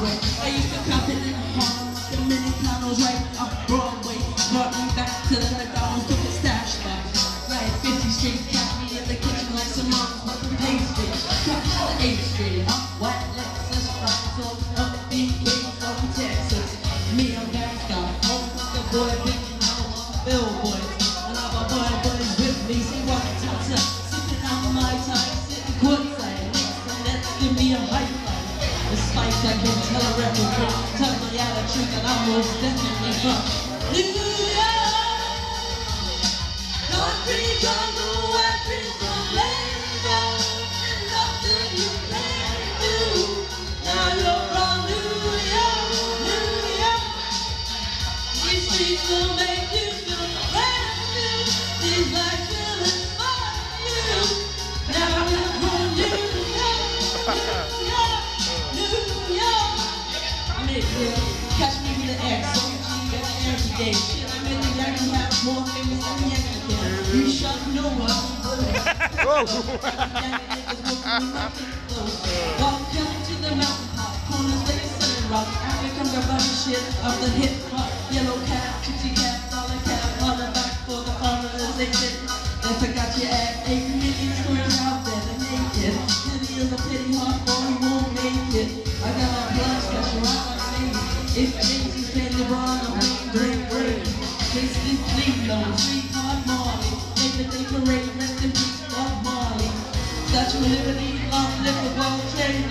Broadway. I used to cop it in Harlem, the Dominicanos right off Broadway. Brought me back to the McDonald's, took a stash back. Right, 50th Street, catch me in the kitchen like some moms fucking pastry. Cut to the 8th Street, up white Lexus, rock so up the from Texas. Me, I'm gangsta, home with the boy, big now on billboards. And all my boy boys with me, see what top top. Sipping attitude that I'm most definitely from New York. Country jungle, are laid down, and nothing you can do. Now you're from New York, New York. These streets will make you feel brand new. These lights will inspire you. Now you're from New York, New York, New York. I mean, so air today. Shit, I made the Yankee have more famous than can. You shut no one. Welcome to the mountain top, corners sunny rock. Shit of the hip hop. Yellow cap, gypsy cap, dollar cap, on the back for the colonization. They forgot Tasty Lilo, sweetheart Marley. David Day Parade, rest in peace, Bob Marley. Statue of Liberty, long live the World Trade,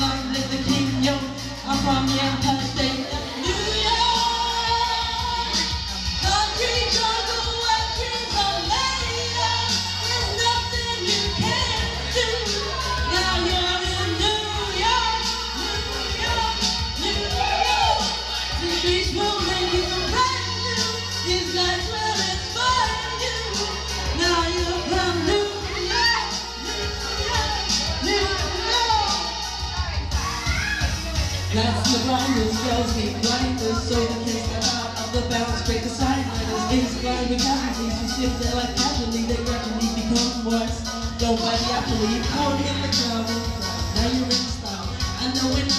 LeBron, this girls get blinders So the kids step out of the bounce, break the sideliners blind with casualties, you sit there like casually. They gradually become worse. Nobody actually out in the crowd Now you're in style. I know it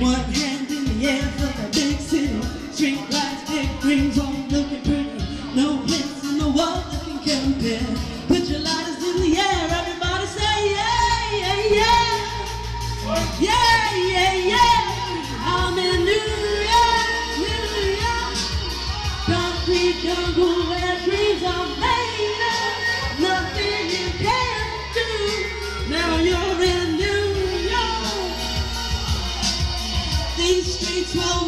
One hand in the air for the big city. Street lights, big rings, all looking pretty. No place in the world that can compare. Put your lighters Street 12